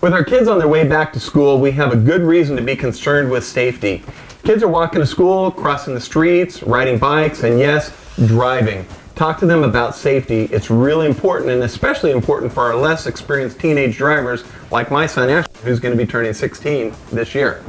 With our kids on their way back to school, we have a good reason to be concerned with safety. Kids are walking to school, crossing the streets, riding bikes, and yes, driving. Talk to them about safety. It's really important and especially important for our less experienced teenage drivers like my son Asher, who's going to be turning 16 this year.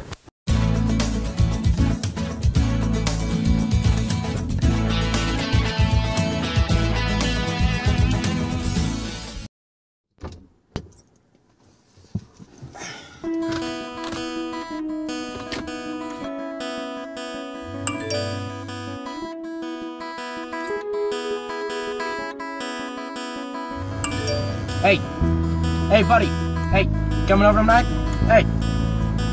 Hey, hey, buddy. Hey, coming over tonight? Hey,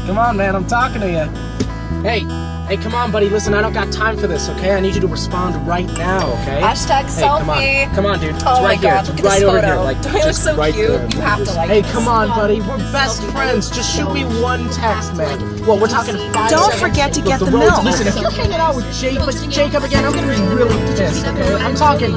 come on, man. I'm talking to you. Hey, hey, come on, buddy. Listen, I don't got time for this. Okay, I need you to respond right now. Okay. Hashtag hey, selfie. Come on, come on, dude. It's Oh my right here. God, It's look at right this over photo. here. Like, Don't I look so right cute? there. You have to like Hey, this. come on, buddy. We're best friends. Just shoot me one text, man. Well, we're talking five Don't seconds. forget to Look, get the roads- milk. Listen, if you're hanging out with Jacob, Jacob again, I'm gonna be really pissed. Okay, I'm talking.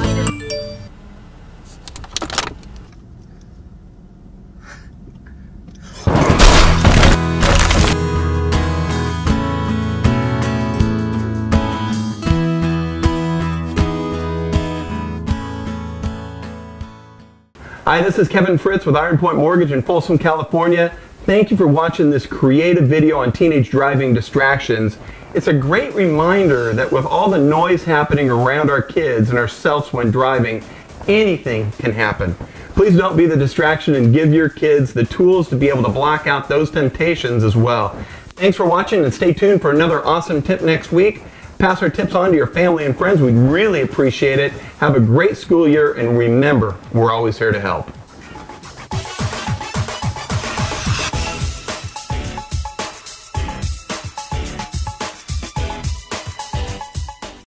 Hi, this is Kevin Fritz with Iron Point Mortgage in Folsom, California. Thank you for watching this creative video on teenage driving distractions. It's a great reminder that with all the noise happening around our kids and ourselves when driving, anything can happen. Please don't be the distraction and give your kids the tools to be able to block out those temptations as well. Thanks for watching and stay tuned for another awesome tip next week. Pass our tips on to your family and friends. We'd really appreciate it. Have a great school year and remember, we're always here to help.